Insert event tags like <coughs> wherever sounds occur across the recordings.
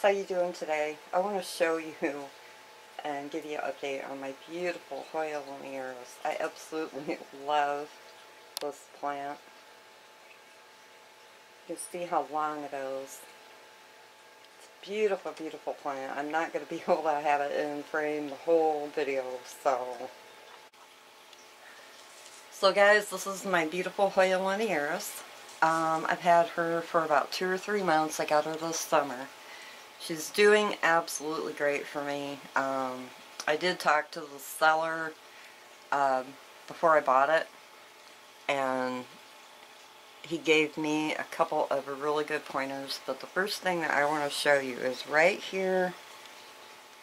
how you doing today? I want to show you and give you an update on my beautiful Hoya linearis. I absolutely <laughs> love this plant. You can see how long it is. It's a beautiful, beautiful plant. I'm not going to be <laughs> able to have it in frame the whole video, so... So guys, this is my beautiful Hoya linearis. Um, I've had her for about two or three months. I got her this summer. She's doing absolutely great for me. Um, I did talk to the seller um, before I bought it, and he gave me a couple of really good pointers, but the first thing that I want to show you is right here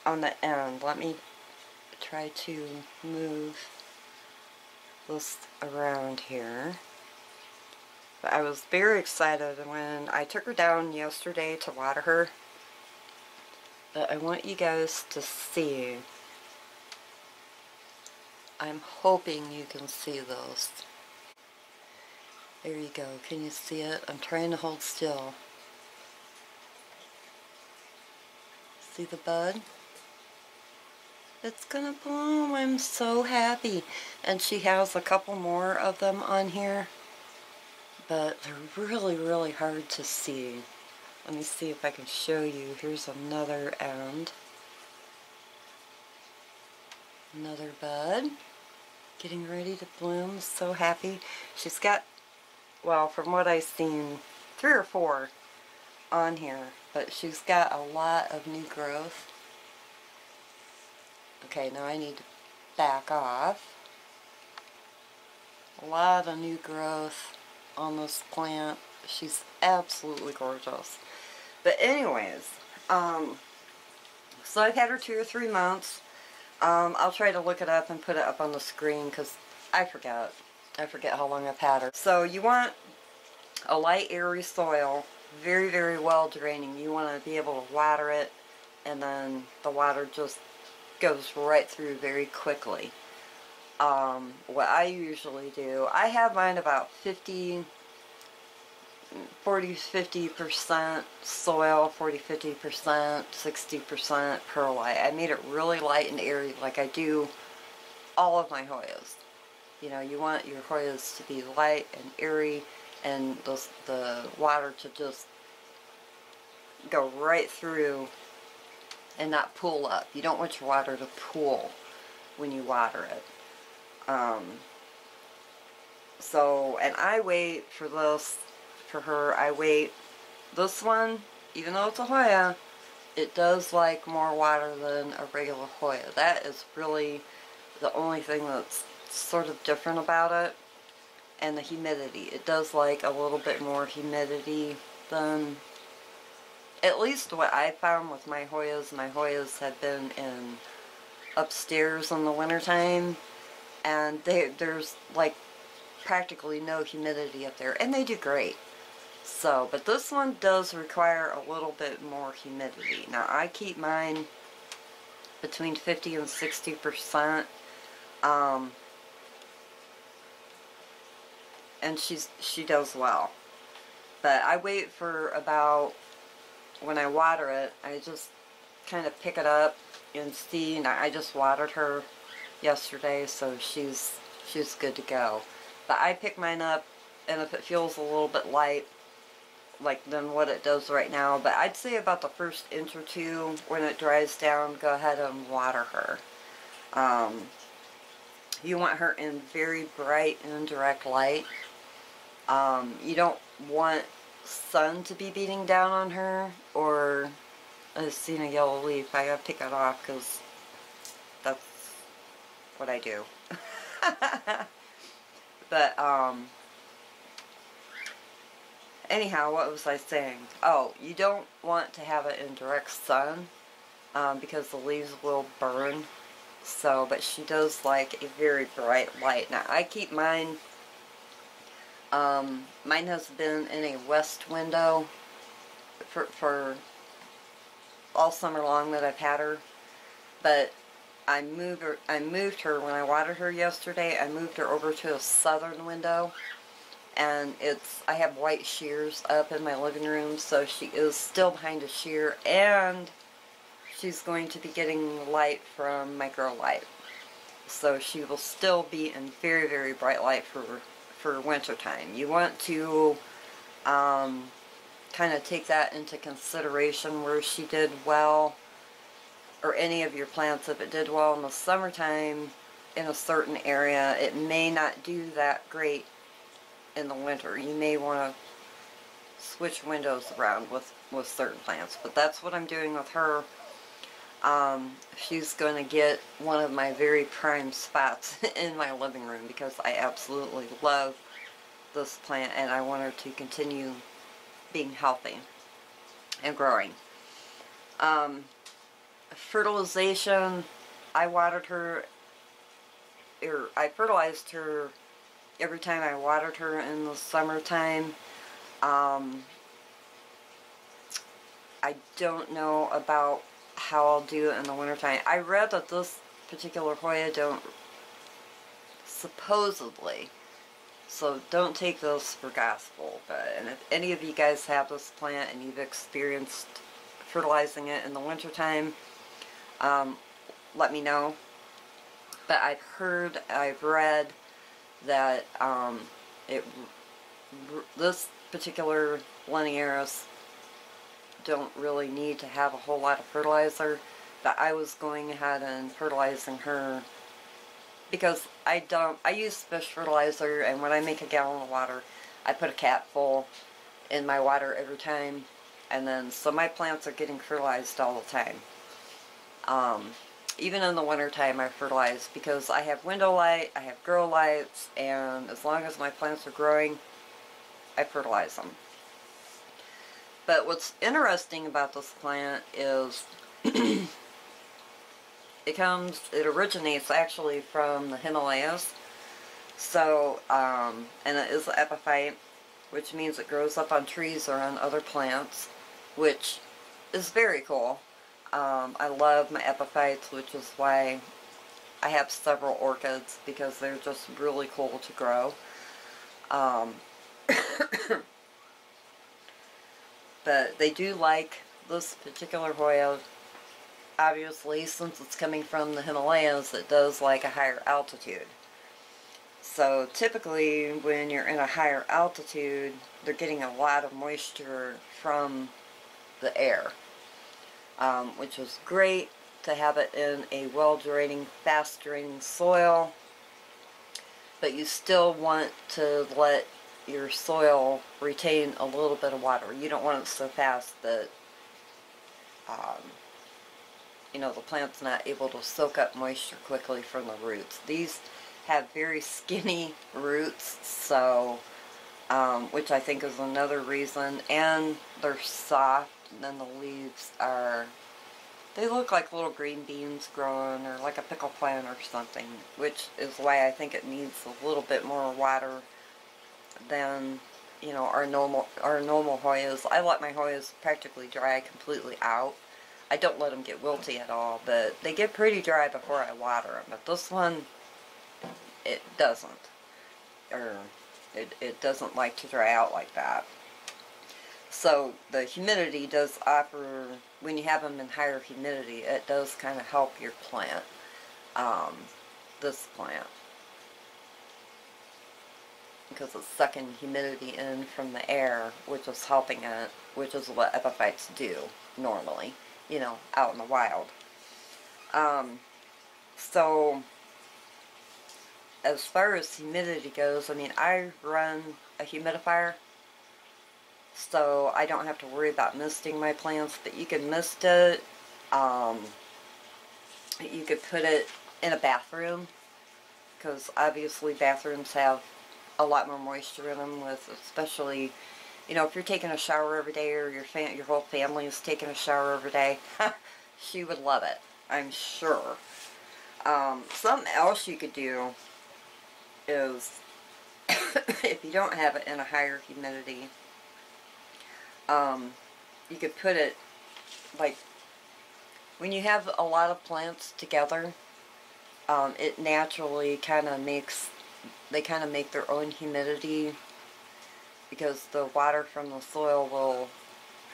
on the end. Let me try to move this around here. But I was very excited when I took her down yesterday to water her but I want you guys to see. I'm hoping you can see those. There you go. Can you see it? I'm trying to hold still. See the bud? It's gonna bloom. I'm so happy. And she has a couple more of them on here. But they're really, really hard to see. Let me see if I can show you. Here's another end. Another bud. Getting ready to bloom. So happy. She's got, well, from what I've seen, three or four on here. But she's got a lot of new growth. Okay, now I need to back off. A lot of new growth on this plant. She's absolutely gorgeous. But anyways, um, so I've had her two or three months. Um, I'll try to look it up and put it up on the screen because I forget. I forget how long I've had her. So you want a light, airy soil, very, very well draining. You want to be able to water it and then the water just goes right through very quickly. Um, what I usually do, I have mine about 50 40 50% soil, 40 50%, 60% perlite. I made it really light and airy like I do all of my Hoyas. You know, you want your Hoyas to be light and airy and the, the water to just go right through and not pool up. You don't want your water to pool when you water it. Um, so, and I wait for this for her. I wait. This one, even though it's a Hoya, it does like more water than a regular Hoya. That is really the only thing that's sort of different about it. And the humidity. It does like a little bit more humidity than at least what I found with my Hoyas. My Hoyas have been in upstairs in the wintertime and they, there's like practically no humidity up there and they do great. So, but this one does require a little bit more humidity. Now, I keep mine between 50 and 60%. Um, and she's she does well. But I wait for about, when I water it, I just kind of pick it up and see. And I just watered her yesterday, so she's she's good to go. But I pick mine up, and if it feels a little bit light, like than what it does right now. But I'd say about the first inch or two, when it dries down, go ahead and water her. Um, you want her in very bright and direct light. Um, you don't want sun to be beating down on her or I've seen a yellow leaf. I gotta pick it off because that's what I do. <laughs> but, um, anyhow, what was I saying? Oh, you don't want to have it in direct sun um, because the leaves will burn. So, but she does like a very bright light. Now, I keep mine, um, mine has been in a west window for, for all summer long that I've had her. But I moved her, I moved her when I watered her yesterday. I moved her over to a southern window and it's I have white sheers up in my living room, so she is still behind a sheer, and she's going to be getting light from my light. So she will still be in very, very bright light for for winter time. You want to um, kind of take that into consideration where she did well or any of your plants if it did well in the summertime in a certain area it may not do that great in the winter you may want to switch windows around with with certain plants but that's what I'm doing with her um, she's going to get one of my very prime spots <laughs> in my living room because I absolutely love this plant and I want her to continue being healthy and growing. Um, fertilization, I watered her, or I fertilized her every time I watered her in the summertime. Um, I don't know about how I'll do it in the wintertime. I read that this particular Hoya don't supposedly so don't take this for gospel. But and if any of you guys have this plant and you've experienced fertilizing it in the wintertime, um, let me know. But I've heard, I've read that um, it this particular Linearis don't really need to have a whole lot of fertilizer. But I was going ahead and fertilizing her because I don't, I use fish fertilizer and when I make a gallon of water, I put a cap full in my water every time and then so my plants are getting fertilized all the time. Um, even in the wintertime I fertilize because I have window light, I have grow lights, and as long as my plants are growing, I fertilize them. But what's interesting about this plant is <clears throat> it comes, it originates actually from the Himalayas. So, um, and it is an epiphyte, which means it grows up on trees or on other plants, which is very cool. Um, I love my epiphytes, which is why I have several orchids, because they're just really cool to grow. Um, <coughs> but they do like this particular Hoya obviously, since it's coming from the Himalayas, it does like a higher altitude. So typically, when you're in a higher altitude, they're getting a lot of moisture from the air, um, which is great to have it in a well-draining, fast-draining soil, but you still want to let your soil retain a little bit of water. You don't want it so fast that um, you know, the plant's not able to soak up moisture quickly from the roots. These have very skinny <laughs> roots, so, um, which I think is another reason, and they're soft, and then the leaves are, they look like little green beans growing, or like a pickle plant or something, which is why I think it needs a little bit more water than you know our normal our normal Hoyas. I let my Hoyas practically dry completely out I don't let them get wilty at all, but they get pretty dry before I water them. But this one, it doesn't. Or it, it doesn't like to dry out like that. So the humidity does offer, when you have them in higher humidity, it does kind of help your plant, um, this plant. Because it's sucking humidity in from the air, which is helping it, which is what epiphytes do normally you know, out in the wild. Um, so, as far as humidity goes, I mean, I run a humidifier, so I don't have to worry about misting my plants, but you can mist it, um, you could put it in a bathroom, because obviously bathrooms have a lot more moisture in them, with especially you know, if you're taking a shower every day or your your whole family is taking a shower every day, <laughs> she would love it, I'm sure. Um, something else you could do is, <coughs> if you don't have it in a higher humidity, um, you could put it, like, when you have a lot of plants together, um, it naturally kind of makes, they kind of make their own humidity because the water from the soil will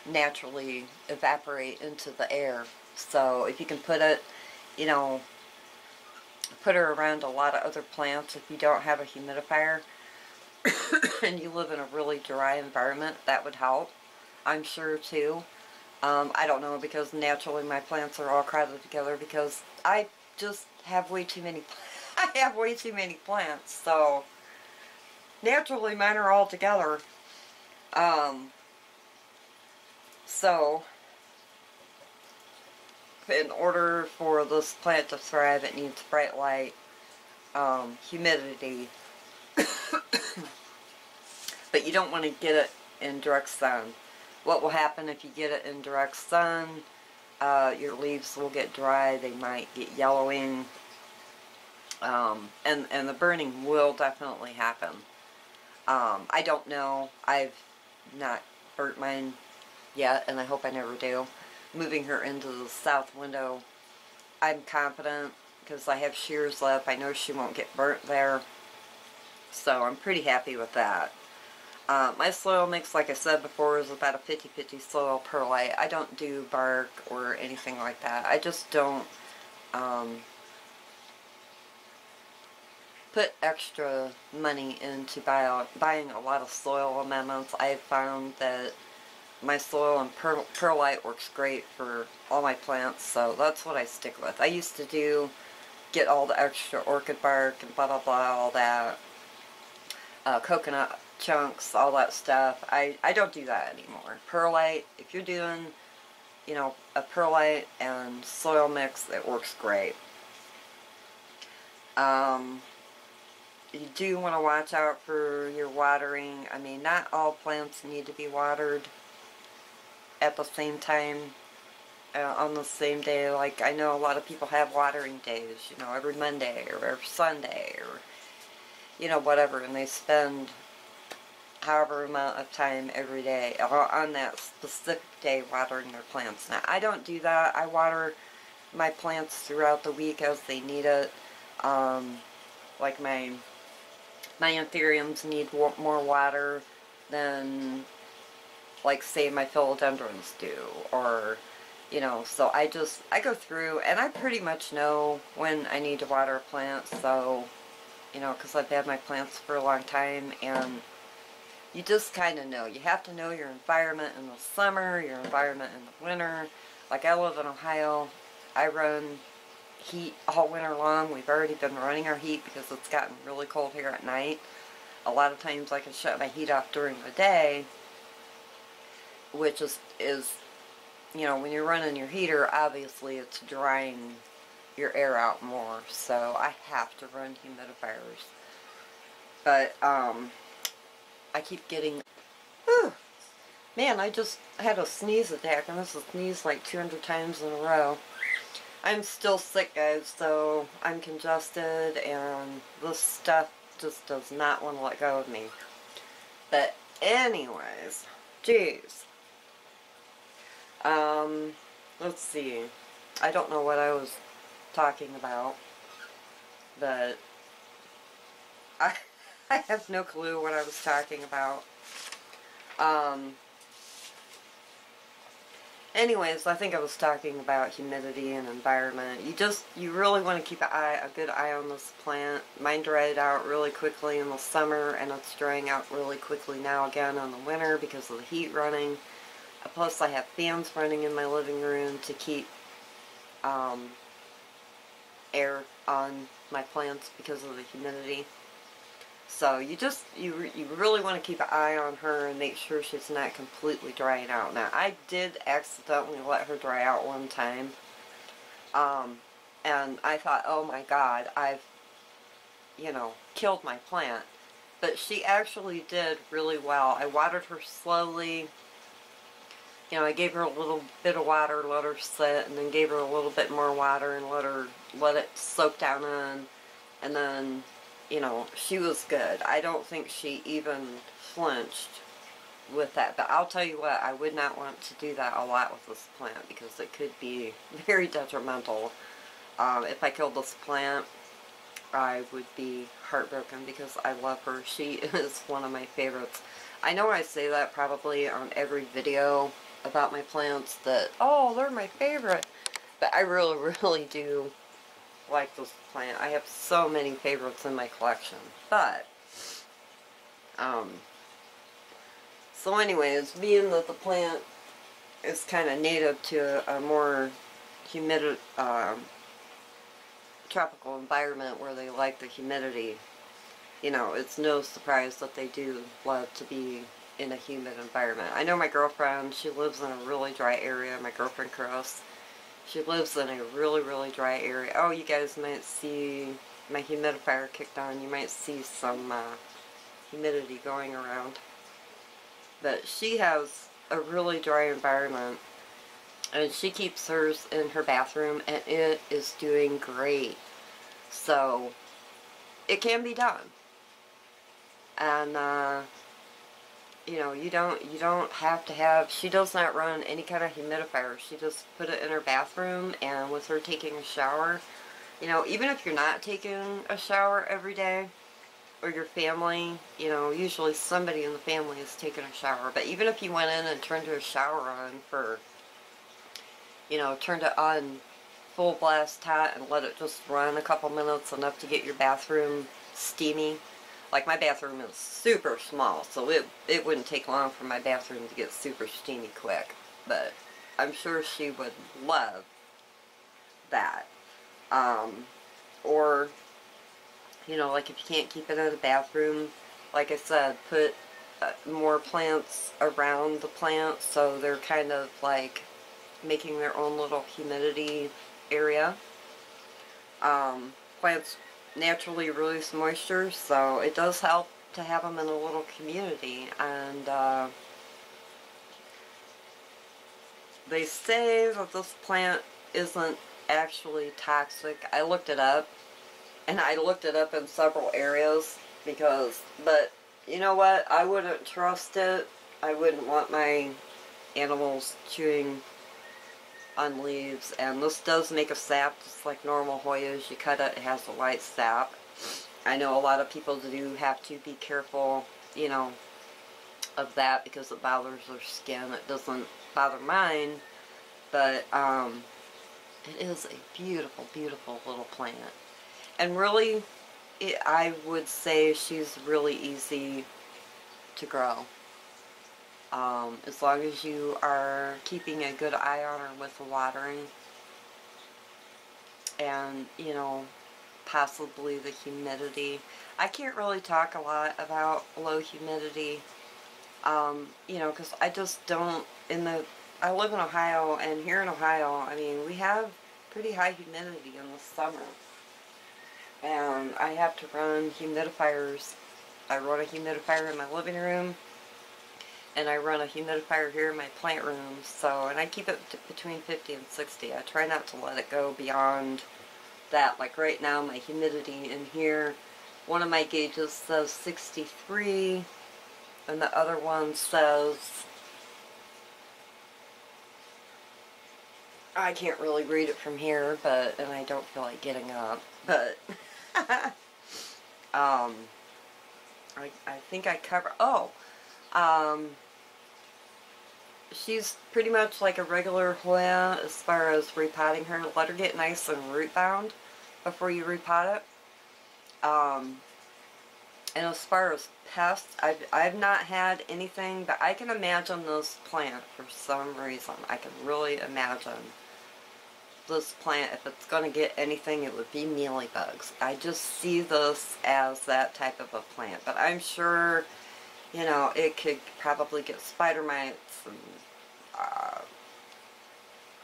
naturally evaporate into the air. So if you can put it, you know, put her around a lot of other plants if you don't have a humidifier <coughs> and you live in a really dry environment, that would help. I'm sure too. Um, I don't know because naturally my plants are all crowded together because I just have way too many <laughs> I have way too many plants so naturally mine are all together. Um, so in order for this plant to thrive it needs bright light um, humidity. <coughs> But you don't want to get it in direct sun what will happen if you get it in direct sun, uh, your leaves will get dry, they might get yellowing, um, and, and the burning will definitely happen. Um, I don't know, I've not burnt mine yet, and I hope I never do. Moving her into the south window, I'm confident, because I have sheers left, I know she won't get burnt there, so I'm pretty happy with that. Uh, my soil mix, like I said before, is about a 50-50 soil perlite. I don't do bark or anything like that. I just don't um, put extra money into buy, buying a lot of soil amendments. I've found that my soil and per, perlite works great for all my plants, so that's what I stick with. I used to do, get all the extra orchid bark and blah blah blah, all that. Uh, coconut chunks, all that stuff. I, I don't do that anymore. Perlite, if you're doing, you know, a perlite and soil mix, it works great. Um, you do want to watch out for your watering. I mean, not all plants need to be watered at the same time uh, on the same day. Like, I know a lot of people have watering days, you know, every Monday or every Sunday or, you know, whatever, and they spend however amount of time every day on that specific day watering their plants. Now, I don't do that. I water my plants throughout the week as they need it. Um, like my my anthuriums need more water than like say my philodendrons do or you know so I just I go through and I pretty much know when I need to water a plant so you know because I've had my plants for a long time and you just kind of know. You have to know your environment in the summer, your environment in the winter. Like I live in Ohio, I run heat all winter long. We've already been running our heat because it's gotten really cold here at night. A lot of times I can shut my heat off during the day, which is, is you know, when you're running your heater, obviously it's drying your air out more. So I have to run humidifiers. But, um, I keep getting... Whew, man, I just had a sneeze attack, and this is sneezed like 200 times in a row. I'm still sick, guys, so I'm congested, and this stuff just does not want to let go of me. But anyways, jeez. Um, let's see. I don't know what I was talking about, but I... <laughs> I have no clue what I was talking about. Um, anyways, I think I was talking about humidity and environment. You just, you really want to keep an eye, a good eye on this plant. Mine dried out really quickly in the summer, and it's drying out really quickly now again in the winter because of the heat running. Plus, I have fans running in my living room to keep um, air on my plants because of the humidity. So you just, you, you really want to keep an eye on her and make sure she's not completely drying out. Now, I did accidentally let her dry out one time. Um, and I thought, oh my god, I've, you know, killed my plant. But she actually did really well. I watered her slowly. You know, I gave her a little bit of water, let her sit, and then gave her a little bit more water and let her, let it soak down in. And then you know, she was good. I don't think she even flinched with that. But I'll tell you what, I would not want to do that a lot with this plant because it could be <laughs> very detrimental. Um, if I killed this plant, I would be heartbroken because I love her. She <laughs> is one of my favorites. I know I say that probably on every video about my plants that, oh, they're my favorite. But I really, <laughs> really do like this plant. I have so many favorites in my collection. But, um, so anyways, being that the plant is kind of native to a, more humid, um, tropical environment where they like the humidity, you know, it's no surprise that they do love to be in a humid environment. I know my girlfriend, she lives in a really dry area, my girlfriend Chris. She lives in a really, really dry area. Oh, you guys might see my humidifier kicked on. You might see some uh, humidity going around. But she has a really dry environment. And she keeps hers in her bathroom and it is doing great. So, it can be done. And, uh, you know, you don't you don't have to have she does not run any kind of humidifier. She just put it in her bathroom and with her taking a shower, you know, even if you're not taking a shower every day or your family, you know, usually somebody in the family is taking a shower, but even if you went in and turned your shower on for you know, turned it on full blast hot and let it just run a couple minutes enough to get your bathroom steamy like my bathroom is super small, so it, it wouldn't take long for my bathroom to get super steamy quick. But I'm sure she would love that. Um, or, you know, like if you can't keep it in the bathroom, like I said, put uh, more plants around the plants so they're kind of like making their own little humidity area. Um, plants naturally release moisture, so it does help to have them in a little community. And uh, they say that this plant isn't actually toxic. I looked it up, and I looked it up in several areas because, but you know what? I wouldn't trust it. I wouldn't want my animals chewing on leaves and this does make a sap just like normal Hoyas. You cut it, it has a white sap. I know a lot of people do have to be careful, you know, of that because it bothers their skin. It doesn't bother mine, but um, it is a beautiful, beautiful little plant. And really, it, I would say she's really easy to grow. Um, as long as you are keeping a good eye on her with the watering and, you know, possibly the humidity. I can't really talk a lot about low humidity, um, you know, because I just don't, in the, I live in Ohio, and here in Ohio, I mean, we have pretty high humidity in the summer. And I have to run humidifiers. I run a humidifier in my living room and I run a humidifier here in my plant room, so, and I keep it between 50 and 60. I try not to let it go beyond that. Like right now, my humidity in here, one of my gauges says 63, and the other one says, I can't really read it from here, but, and I don't feel like getting up, but, <laughs> um, I, I think I cover, oh, um, she's pretty much like a regular Hoya as far as repotting her. Let her get nice and root bound before you repot it. Um, and as far as pests, I've, I've not had anything, but I can imagine this plant for some reason. I can really imagine this plant, if it's going to get anything, it would be mealybugs. I just see this as that type of a plant, but I'm sure, you know, it could probably get spider mites and uh,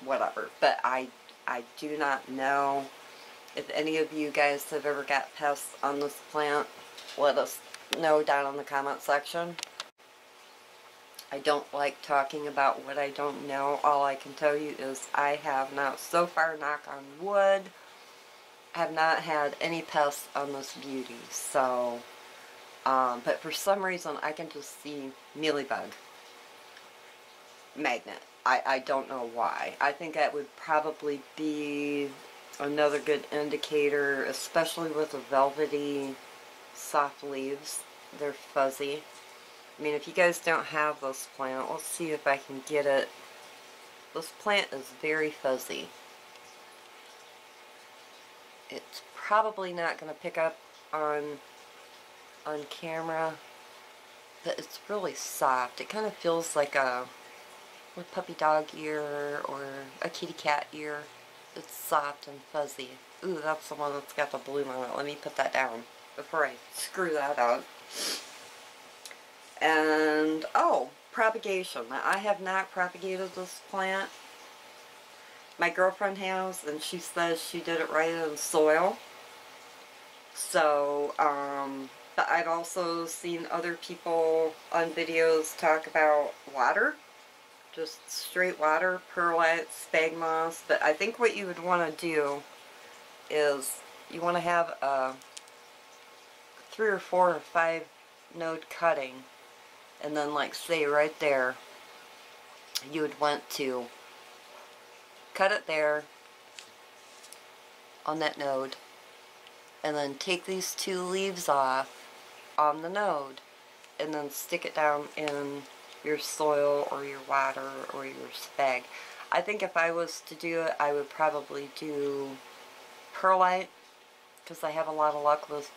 whatever. But I, I do not know if any of you guys have ever got pests on this plant. Let us know down in the comment section. I don't like talking about what I don't know. All I can tell you is I have not, so far, knock on wood, have not had any pests on this beauty. So, um, but for some reason I can just see mealybug magnet. I, I don't know why. I think that would probably be another good indicator, especially with the velvety soft leaves. They're fuzzy. I mean, if you guys don't have this plant, let's see if I can get it. This plant is very fuzzy. It's probably not going to pick up on on camera, but it's really soft. It kind of feels like a, a puppy dog ear or a kitty cat ear. It's soft and fuzzy. Ooh, that's the one that's got the bloom on it. Let me put that down before I screw that up. And, oh, propagation. I have not propagated this plant. My girlfriend has, and she says she did it right in soil. So, um, but I've also seen other people on videos talk about water. Just straight water, perlite, sphagnum moss. But I think what you would want to do is you want to have a three or four or five node cutting. And then like say right there, you would want to cut it there on that node and then take these two leaves off on the node and then stick it down in your soil or your water or your spag. I think if I was to do it, I would probably do perlite because I have a lot of luck with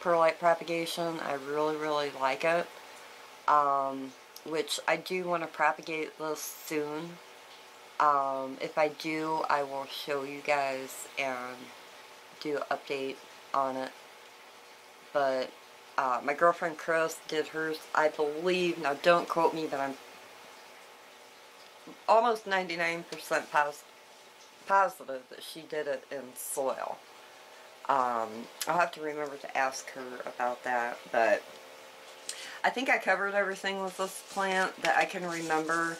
perlite propagation. I really, really like it. Um, which I do want to propagate this soon. Um, if I do, I will show you guys and do an update on it. But uh, my girlfriend Chris did hers, I believe, now don't quote me, but I'm almost 99% pos positive that she did it in soil. Um, I'll have to remember to ask her about that, but I think I covered everything with this plant that I can remember.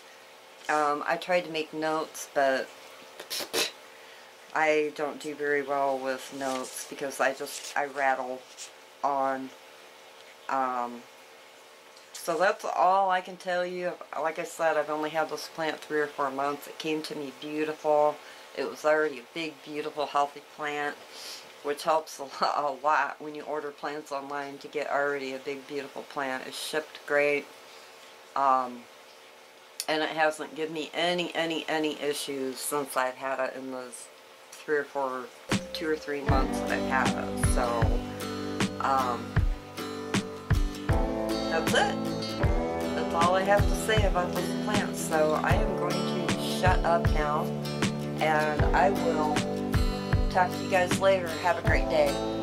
Um, I tried to make notes, but I don't do very well with notes because I just, I rattle on um, so that's all I can tell you. Like I said, I've only had this plant three or four months. It came to me beautiful. It was already a big, beautiful, healthy plant, which helps a lot a lot when you order plants online to get already a big, beautiful plant. It's shipped great. Um, and it hasn't given me any, any, any issues since I've had it in those three or four, two or three months that I've had it. So, um, that's it. That's all I have to say about this plant. So I am going to shut up now and I will talk to you guys later. Have a great day.